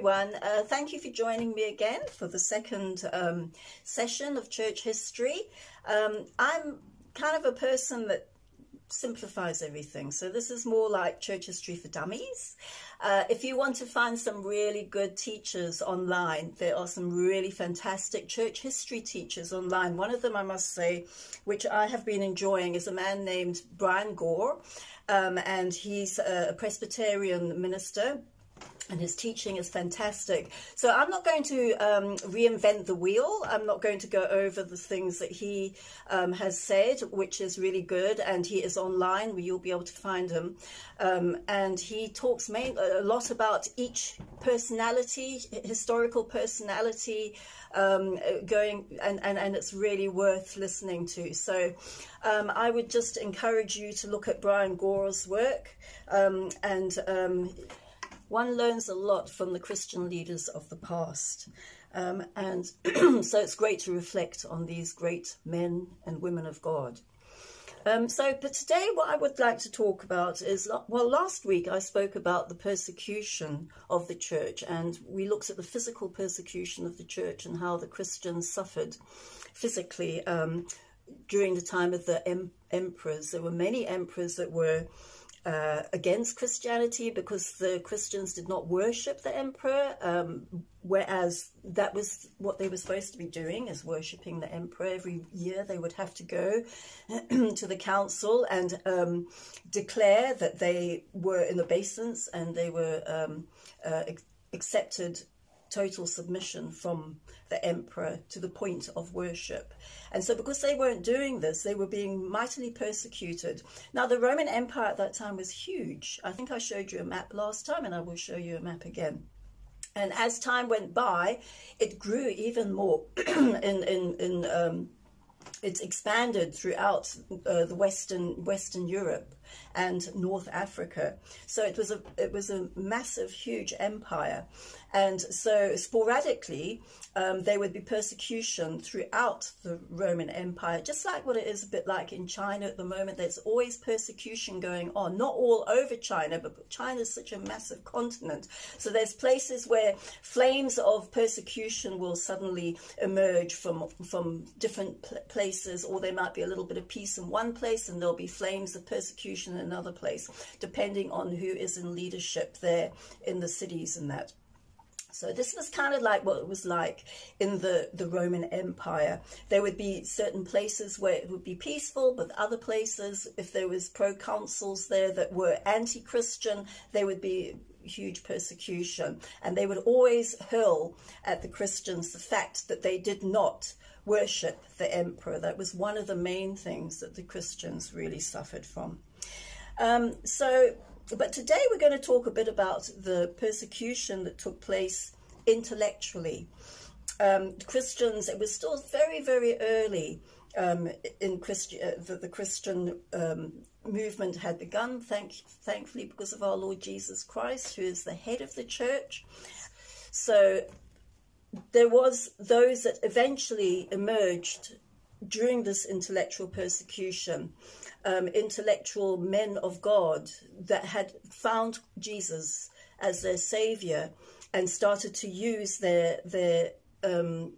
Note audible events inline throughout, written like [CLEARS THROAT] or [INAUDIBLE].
everyone. Uh, thank you for joining me again for the second um, session of church history. Um, I'm kind of a person that simplifies everything. So this is more like church history for dummies. Uh, if you want to find some really good teachers online, there are some really fantastic church history teachers online. One of them, I must say, which I have been enjoying, is a man named Brian Gore. Um, and he's a Presbyterian minister and his teaching is fantastic. So I'm not going to um, reinvent the wheel. I'm not going to go over the things that he um, has said, which is really good. And he is online where you'll be able to find him. Um, and he talks main, a lot about each personality, historical personality, um, going, and, and, and it's really worth listening to. So um, I would just encourage you to look at Brian Gore's work um, and one learns a lot from the Christian leaders of the past. Um, and [CLEARS THROAT] so it's great to reflect on these great men and women of God. Um, so, but today what I would like to talk about is, well, last week I spoke about the persecution of the church and we looked at the physical persecution of the church and how the Christians suffered physically um, during the time of the em emperors. There were many emperors that were uh, against Christianity because the Christians did not worship the emperor, um, whereas that was what they were supposed to be doing, is worshipping the emperor. Every year they would have to go [CLEARS THROAT] to the council and um, declare that they were in obeisance and they were um, uh, accepted total submission from the emperor to the point of worship. And so because they weren't doing this, they were being mightily persecuted. Now, the Roman Empire at that time was huge. I think I showed you a map last time, and I will show you a map again. And as time went by, it grew even more [CLEARS THROAT] in, in, in um, it expanded throughout uh, the Western Western Europe and North Africa. So it was a it was a massive, huge empire, and so sporadically um, there would be persecution throughout the Roman Empire, just like what it is a bit like in China at the moment. There's always persecution going on, not all over China, but China is such a massive continent. So there's places where flames of persecution will suddenly emerge from from different places, or there might be a little bit of peace in one place, and there'll be flames of persecution in another place, depending on who is in leadership there in the cities and that. So this was kind of like what it was like in the, the Roman Empire. There would be certain places where it would be peaceful, but other places, if there was proconsuls there that were anti-Christian, there would be huge persecution. And they would always hurl at the Christians the fact that they did not worship the emperor. That was one of the main things that the Christians really suffered from. Um, so but today we're going to talk a bit about the persecution that took place intellectually. Um, Christians, it was still very, very early um, in Christi uh, the, the, Christian um, movement had begun, thank thankfully because of our Lord Jesus Christ, who is the head of the church. So there was those that eventually emerged during this intellectual persecution um, intellectual men of God that had found Jesus as their savior and started to use their their um,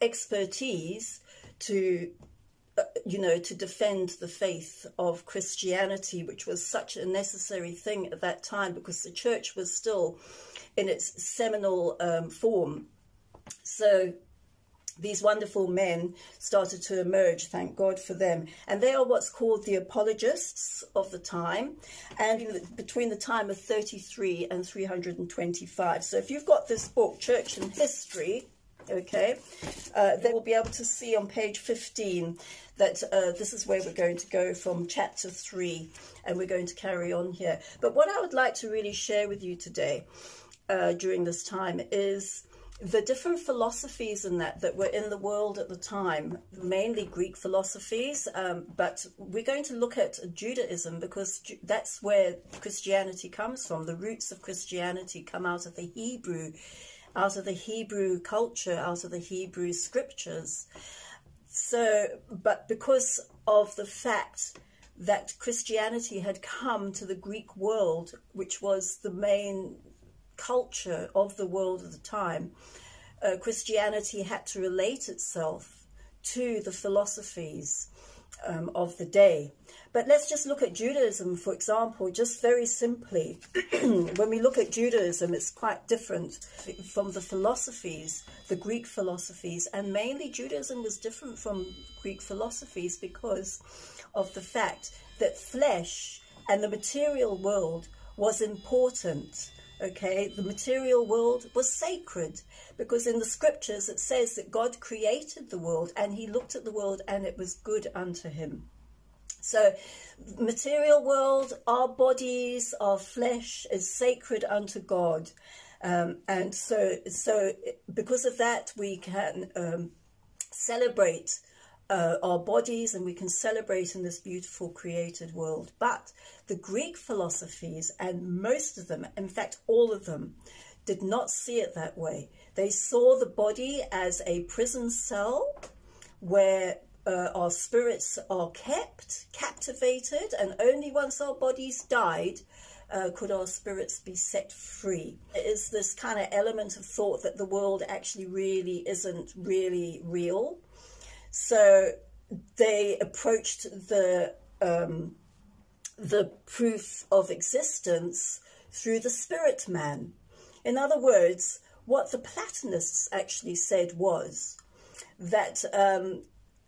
expertise to uh, you know to defend the faith of Christianity which was such a necessary thing at that time because the church was still in its seminal um, form. So these wonderful men started to emerge, thank God for them. And they are what's called the apologists of the time, and between the time of 33 and 325. So if you've got this book, Church and History, okay, uh, they will be able to see on page 15 that uh, this is where we're going to go from chapter 3, and we're going to carry on here. But what I would like to really share with you today uh, during this time is the different philosophies in that that were in the world at the time, mainly Greek philosophies, um, but we're going to look at Judaism because that's where Christianity comes from. The roots of Christianity come out of the Hebrew, out of the Hebrew culture, out of the Hebrew scriptures. So, but because of the fact that Christianity had come to the Greek world, which was the main culture of the world of the time, uh, Christianity had to relate itself to the philosophies um, of the day. But let's just look at Judaism, for example, just very simply. [CLEARS THROAT] when we look at Judaism, it's quite different from the philosophies, the Greek philosophies, and mainly Judaism was different from Greek philosophies because of the fact that flesh and the material world was important okay the material world was sacred because in the scriptures it says that god created the world and he looked at the world and it was good unto him so, material world, our bodies, our flesh is sacred unto God. Um, and so, so because of that, we can um, celebrate uh, our bodies and we can celebrate in this beautiful created world. But the Greek philosophies, and most of them, in fact, all of them, did not see it that way. They saw the body as a prison cell where uh, our spirits are kept, captivated, and only once our bodies died uh, could our spirits be set free. It is this kind of element of thought that the world actually really isn't really real. So they approached the um, the proof of existence through the spirit man. In other words, what the Platonists actually said was that um,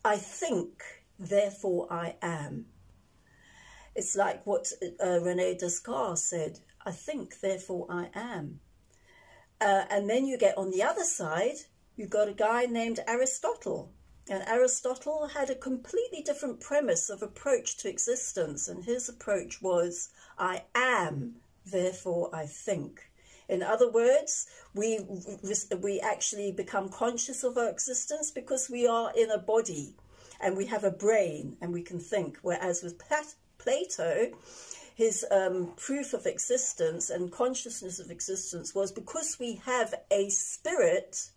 I think, therefore I am. It's like what uh, Rene Descartes said, I think, therefore I am. Uh, and then you get on the other side, you've got a guy named Aristotle. And Aristotle had a completely different premise of approach to existence. And his approach was, I am, therefore I think. In other words, we, we actually become conscious of our existence because we are in a body and we have a brain and we can think. Whereas with Plato, his um, proof of existence and consciousness of existence was because we have a spirit,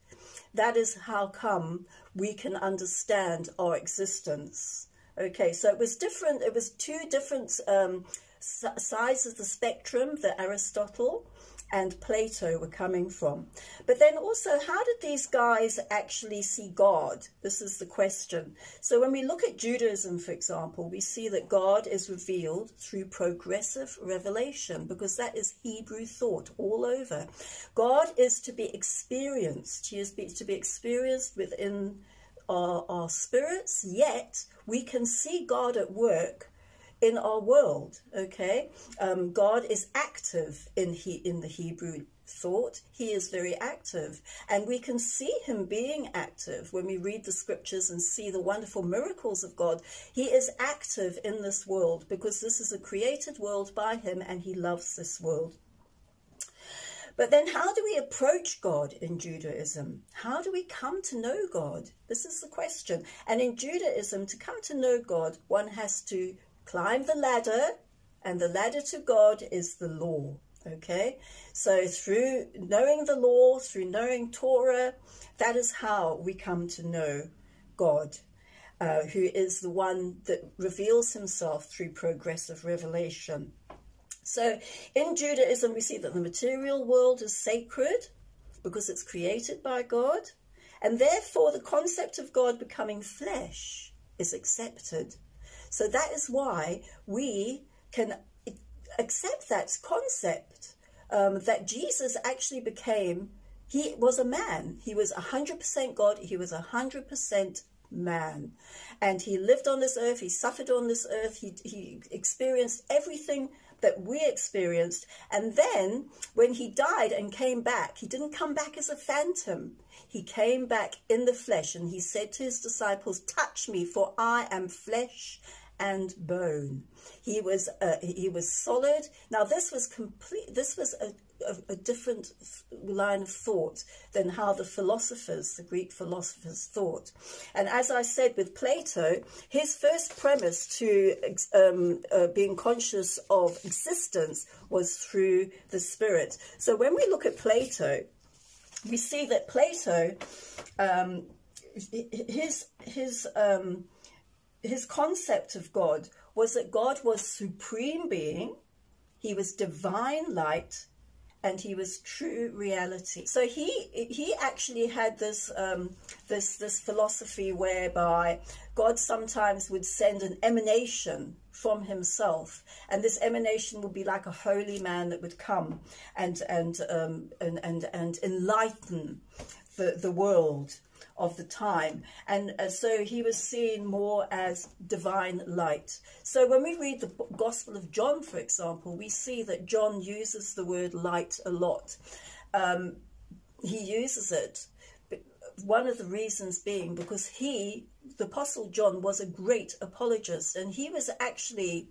that is how come we can understand our existence. Okay, so it was different, it was two different um, sides of the spectrum that Aristotle and Plato were coming from. But then also, how did these guys actually see God? This is the question. So when we look at Judaism, for example, we see that God is revealed through progressive revelation because that is Hebrew thought all over. God is to be experienced. He is to be experienced within our, our spirits, yet we can see God at work in our world, okay? Um, God is active in, he, in the Hebrew thought. He is very active. And we can see him being active when we read the scriptures and see the wonderful miracles of God. He is active in this world because this is a created world by him and he loves this world. But then how do we approach God in Judaism? How do we come to know God? This is the question. And in Judaism, to come to know God, one has to climb the ladder, and the ladder to God is the law. Okay, so through knowing the law, through knowing Torah, that is how we come to know God, uh, who is the one that reveals himself through progressive revelation. So in Judaism, we see that the material world is sacred because it's created by God, and therefore the concept of God becoming flesh is accepted. So that is why we can accept that concept um, that Jesus actually became, he was a man. He was 100% God. He was 100% man. And he lived on this earth. He suffered on this earth. He, he experienced everything that we experienced. And then when he died and came back, he didn't come back as a phantom. He came back in the flesh and he said to his disciples, touch me for I am flesh and bone. He was uh, he was solid. Now this was complete. This was a, a, a, different line of thought than how the philosophers, the Greek philosophers, thought. And as I said with Plato, his first premise to um, uh, being conscious of existence was through the spirit. So when we look at Plato, we see that Plato, um, his his um, his concept of God was that God was supreme being, he was divine light, and he was true reality. So he he actually had this um, this this philosophy whereby God sometimes would send an emanation from himself and this emanation would be like a holy man that would come and and um, and, and and enlighten the the world of the time. And uh, so he was seen more as divine light. So when we read the Gospel of John, for example, we see that John uses the word light a lot. Um, he uses it, one of the reasons being because he, the Apostle John, was a great apologist and he was actually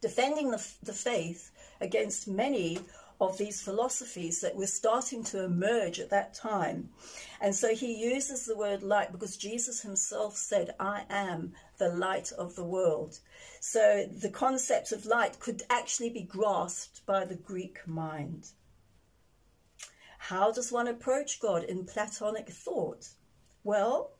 defending the, the faith against many of these philosophies that were starting to emerge at that time. And so he uses the word light because Jesus himself said, I am the light of the world. So the concept of light could actually be grasped by the Greek mind. How does one approach God in Platonic thought? Well,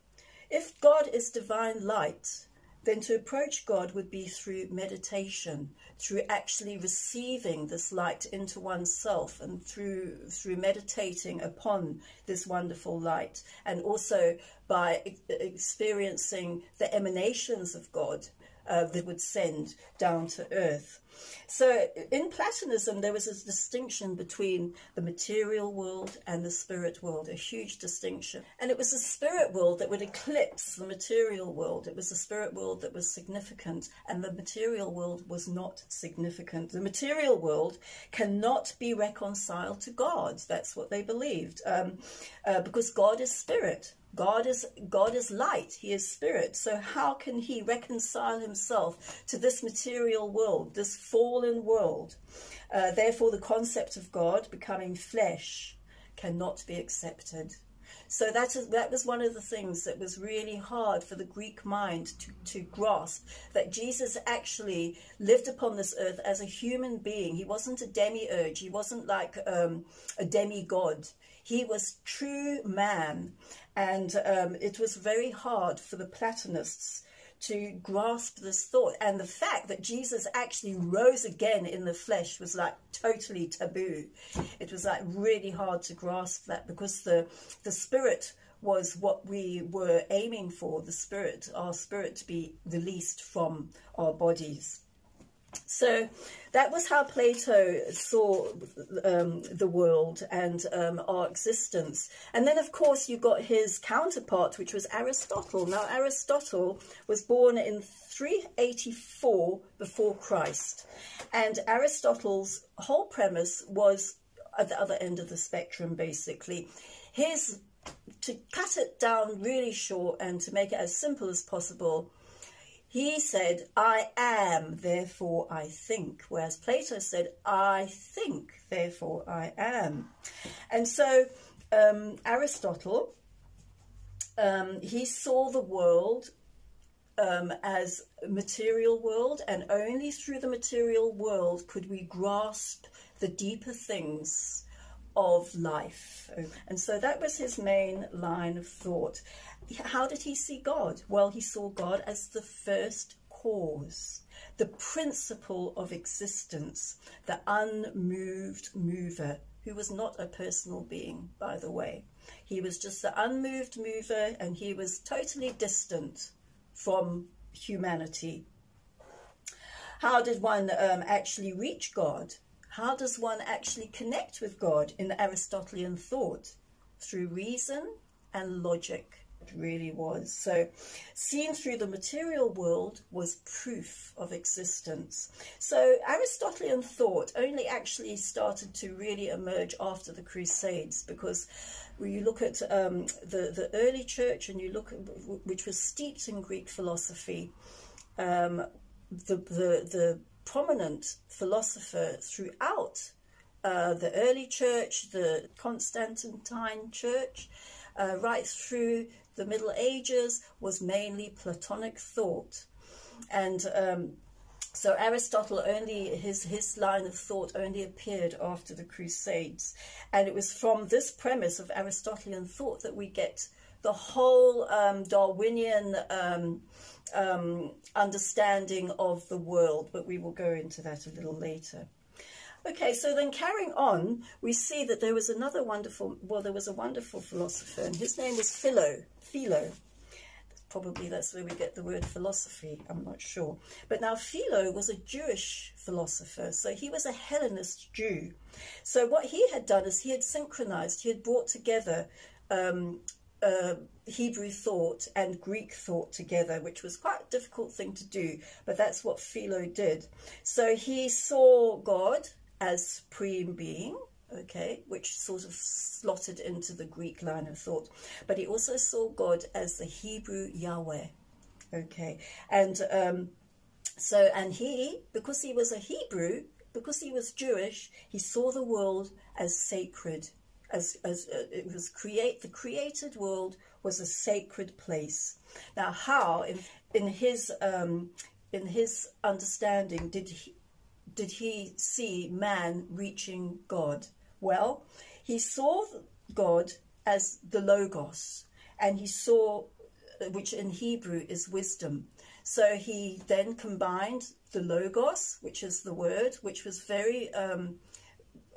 if God is divine light, then to approach God would be through meditation, through actually receiving this light into oneself and through through meditating upon this wonderful light and also by experiencing the emanations of God uh, that would send down to earth. So in Platonism, there was a distinction between the material world and the spirit world, a huge distinction. And it was the spirit world that would eclipse the material world. It was the spirit world that was significant, and the material world was not significant. The material world cannot be reconciled to God. That's what they believed, um, uh, because God is spirit. God is God is light. He is spirit. So how can he reconcile himself to this material world, this fallen world? Uh, therefore, the concept of God becoming flesh cannot be accepted. So that, is, that was one of the things that was really hard for the Greek mind to, to grasp, that Jesus actually lived upon this earth as a human being. He wasn't a demiurge. He wasn't like um, a demigod. He was true man. And um, it was very hard for the Platonists to grasp this thought. And the fact that Jesus actually rose again in the flesh was like totally taboo. It was like really hard to grasp that because the, the spirit was what we were aiming for, the spirit, our spirit to be released from our bodies. So that was how Plato saw um, the world and um, our existence. And then, of course, you got his counterpart, which was Aristotle. Now, Aristotle was born in 384 before Christ. And Aristotle's whole premise was at the other end of the spectrum, basically. His, to cut it down really short and to make it as simple as possible, he said, I am, therefore I think, whereas Plato said, I think, therefore I am. And so um, Aristotle, um, he saw the world um, as a material world, and only through the material world could we grasp the deeper things of life. And so that was his main line of thought how did he see God? Well, he saw God as the first cause, the principle of existence, the unmoved mover, who was not a personal being, by the way. He was just the unmoved mover and he was totally distant from humanity. How did one um, actually reach God? How does one actually connect with God in the Aristotelian thought? Through reason and logic really was. So seen through the material world was proof of existence. So Aristotelian thought only actually started to really emerge after the Crusades because when you look at um, the, the early church and you look at, which was steeped in Greek philosophy, um, the, the, the prominent philosopher throughout uh, the early church, the Constantine church, uh, right through the Middle Ages was mainly Platonic thought. And um, so Aristotle only, his, his line of thought only appeared after the Crusades. And it was from this premise of Aristotelian thought that we get the whole um, Darwinian um, um, understanding of the world, but we will go into that a little later. Okay, so then carrying on, we see that there was another wonderful, well, there was a wonderful philosopher, and his name was Philo. Philo. Probably that's where we get the word philosophy, I'm not sure. But now Philo was a Jewish philosopher, so he was a Hellenist Jew. So what he had done is he had synchronized, he had brought together um, uh, Hebrew thought and Greek thought together, which was quite a difficult thing to do, but that's what Philo did. So he saw God as supreme being, okay, which sort of slotted into the Greek line of thought. But he also saw God as the Hebrew Yahweh, okay. And um, so, and he, because he was a Hebrew, because he was Jewish, he saw the world as sacred, as, as uh, it was create, the created world was a sacred place. Now, how, in, in his, um, in his understanding, did he, did he see man reaching God? Well, he saw God as the Logos, and he saw, which in Hebrew is wisdom. So he then combined the Logos, which is the word, which was very, um,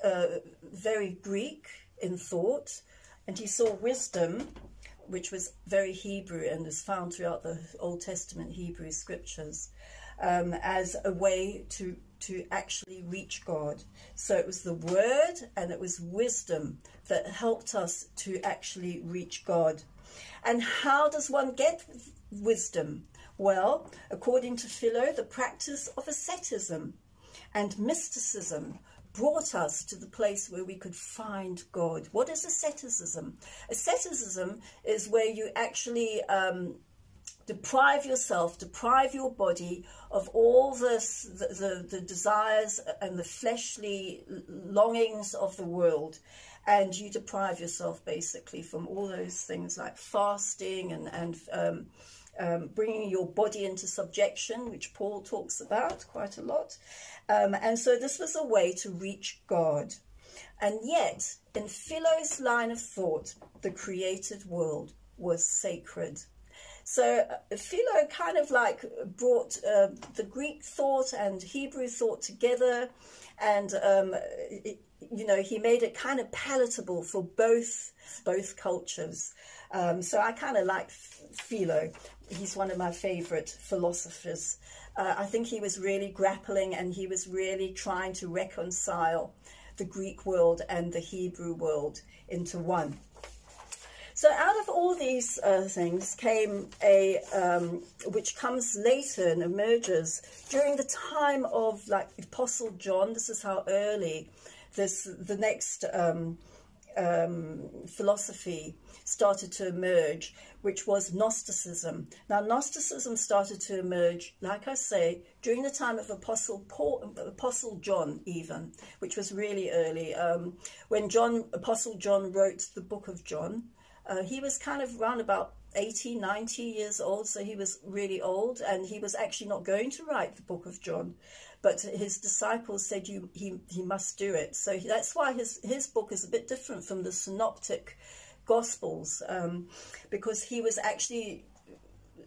uh, very Greek in thought, and he saw wisdom, which was very Hebrew and is found throughout the Old Testament Hebrew scriptures, um, as a way to to actually reach God. So it was the word and it was wisdom that helped us to actually reach God. And how does one get wisdom? Well, according to Philo, the practice of asceticism and mysticism brought us to the place where we could find God. What is asceticism? Asceticism is where you actually um, deprive yourself, deprive your body of all the, the, the desires and the fleshly longings of the world. And you deprive yourself basically from all those things like fasting and, and um, um, bringing your body into subjection, which Paul talks about quite a lot. Um, and so this was a way to reach God. And yet, in Philo's line of thought, the created world was sacred. So uh, Philo kind of like brought uh, the Greek thought and Hebrew thought together and um, it, you know he made it kind of palatable for both both cultures. Um, so I kind of like Philo. He's one of my favorite philosophers. Uh, I think he was really grappling and he was really trying to reconcile the Greek world and the Hebrew world into one so out of all these uh, things came a, um, which comes later and emerges during the time of like Apostle John. This is how early this, the next um, um, philosophy started to emerge, which was Gnosticism. Now, Gnosticism started to emerge, like I say, during the time of Apostle Paul, Apostle John, even, which was really early. Um, when John, Apostle John wrote the book of John, uh, he was kind of around about 80, 90 years old, so he was really old, and he was actually not going to write the book of John, but his disciples said you, he, he must do it. So that's why his, his book is a bit different from the synoptic gospels, um, because he was actually,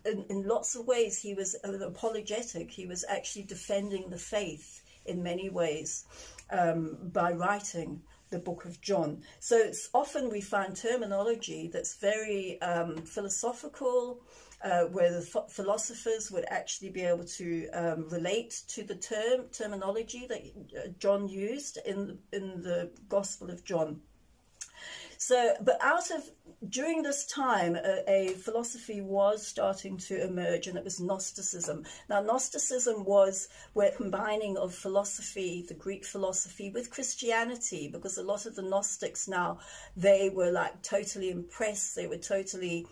in, in lots of ways, he was apologetic. He was actually defending the faith in many ways um, by writing the book of John. So it's often we find terminology that's very um, philosophical, uh, where the philosophers would actually be able to um, relate to the term terminology that uh, John used in in the Gospel of John. So, but out of, during this time, a, a, philosophy was starting to emerge and it was Gnosticism. Now, Gnosticism was where combining of philosophy, the Greek philosophy, with Christianity, because a lot of the Gnostics now, they were like totally impressed, they were totally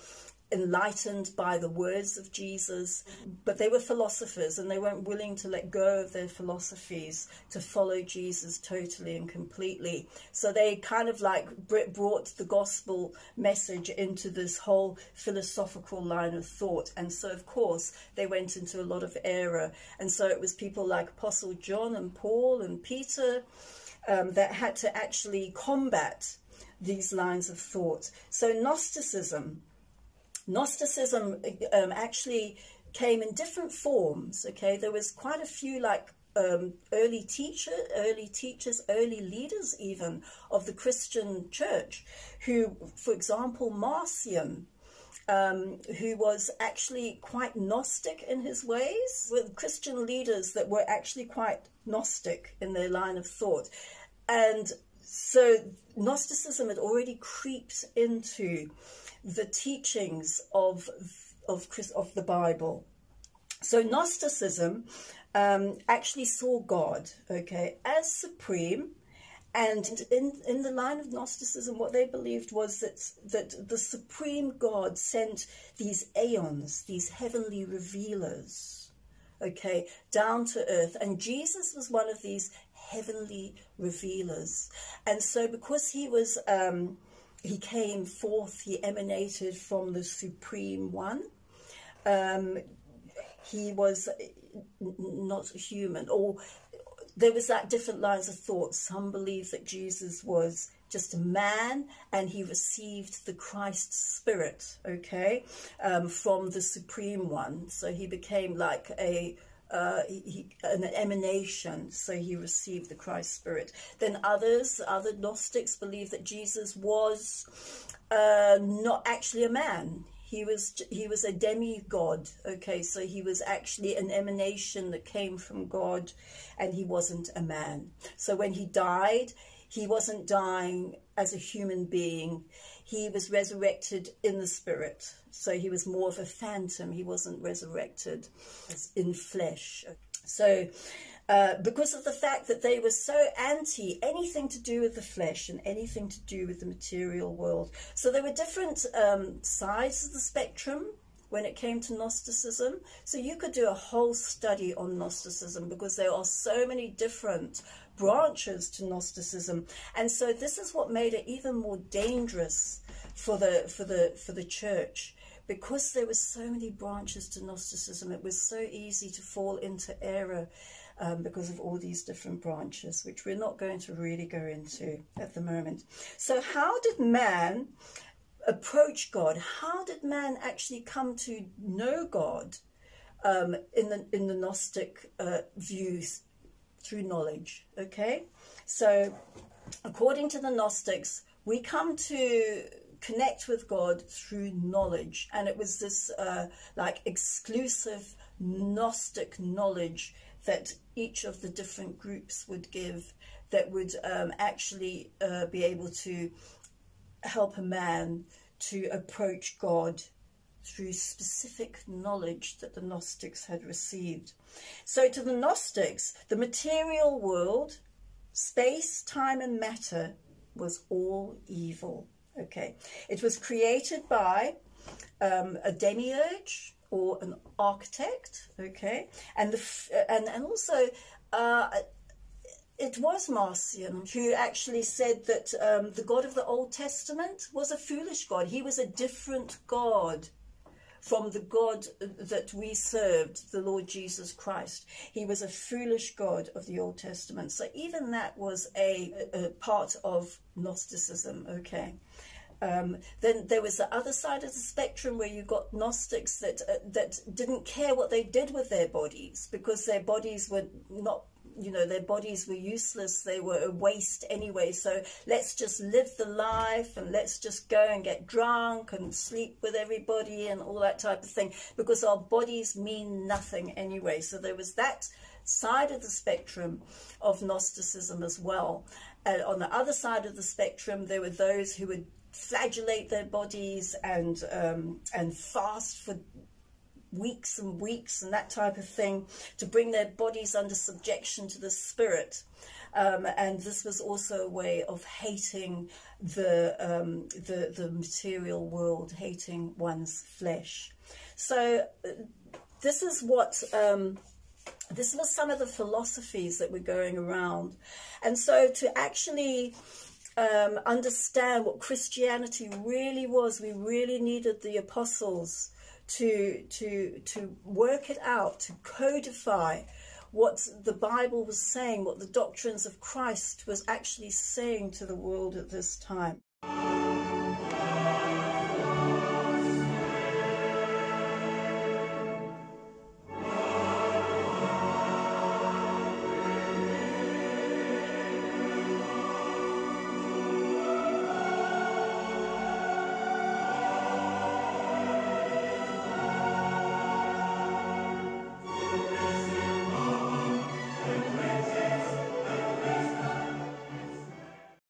enlightened by the words of Jesus, but they were philosophers and they weren't willing to let go of their philosophies to follow Jesus totally and completely. So they kind of like brought the gospel message into this whole philosophical line of thought. And so, of course, they went into a lot of error. And so it was people like Apostle John and Paul and Peter um, that had to actually combat these lines of thought. So Gnosticism Gnosticism um, actually came in different forms, okay? There was quite a few like um, early teacher, early teachers, early leaders even of the Christian church, who, for example, Marcion, um, who was actually quite Gnostic in his ways, with Christian leaders that were actually quite Gnostic in their line of thought. And so Gnosticism had already creeped into the teachings of, of, of the Bible. So Gnosticism um, actually saw God, okay, as supreme. And in, in the line of Gnosticism, what they believed was that, that the supreme God sent these aeons, these heavenly revealers, okay, down to earth. And Jesus was one of these heavenly revealers. And so because he was, um, he came forth, he emanated from the Supreme One, um, he was not human or there was that different lines of thought. Some believe that Jesus was just a man and he received the Christ spirit, okay, um, from the Supreme One. So he became like a uh, he, an emanation, so he received the Christ Spirit. Then others, other Gnostics, believe that Jesus was uh, not actually a man. He was he was a demigod. Okay, so he was actually an emanation that came from God, and he wasn't a man. So when he died, he wasn't dying as a human being he was resurrected in the spirit. So he was more of a phantom. He wasn't resurrected in flesh. So uh, because of the fact that they were so anti anything to do with the flesh and anything to do with the material world. So there were different um, sides of the spectrum when it came to Gnosticism. So you could do a whole study on Gnosticism because there are so many different branches to Gnosticism. And so this is what made it even more dangerous for the, for the, for the church. Because there were so many branches to Gnosticism, it was so easy to fall into error um, because of all these different branches, which we're not going to really go into at the moment. So how did man approach God? How did man actually come to know God um, in the in the Gnostic uh, views through knowledge, okay? So according to the Gnostics, we come to connect with God through knowledge. And it was this uh, like exclusive Gnostic knowledge that each of the different groups would give that would um, actually uh, be able to help a man to approach God through specific knowledge that the Gnostics had received. So to the Gnostics, the material world, space, time and matter was all evil. Okay, it was created by um, a demiurge or an architect. Okay, and the and and also uh, it was Marcion who actually said that um, the God of the Old Testament was a foolish God. He was a different God from the God that we served, the Lord Jesus Christ. He was a foolish God of the Old Testament. So even that was a, a part of Gnosticism, okay. Um, then there was the other side of the spectrum where you got Gnostics that uh, that didn't care what they did with their bodies because their bodies were not you know, their bodies were useless. They were a waste anyway. So let's just live the life and let's just go and get drunk and sleep with everybody and all that type of thing because our bodies mean nothing anyway. So there was that side of the spectrum of Gnosticism as well. And on the other side of the spectrum, there were those who would flagellate their bodies and um, and fast for weeks and weeks and that type of thing to bring their bodies under subjection to the spirit. Um, and this was also a way of hating the, um, the, the material world, hating one's flesh. So uh, this is what, um, this was some of the philosophies that were going around. And so to actually um, understand what Christianity really was, we really needed the apostles to to to work it out, to codify what the Bible was saying, what the doctrines of Christ was actually saying to the world at this time.